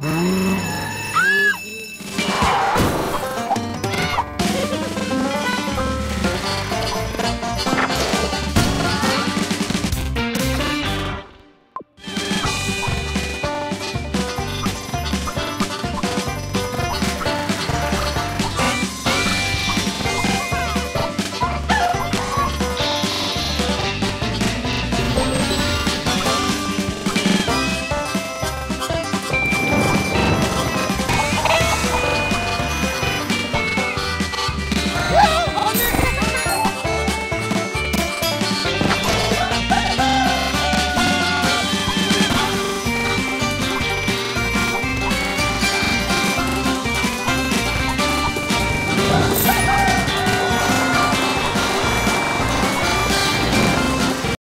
Mm-hmm.